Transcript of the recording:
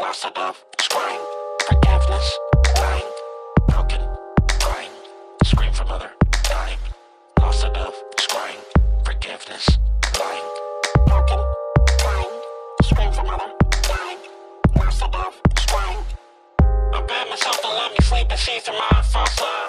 loss above, love, scrying, forgiveness, lying, broken, crying, scream for mother, dying, loss above, love, scrying, forgiveness, lying, broken, crying, scream for mother, dying, loss above, love, scrying. I bet myself to let me sleep and see through my false lie.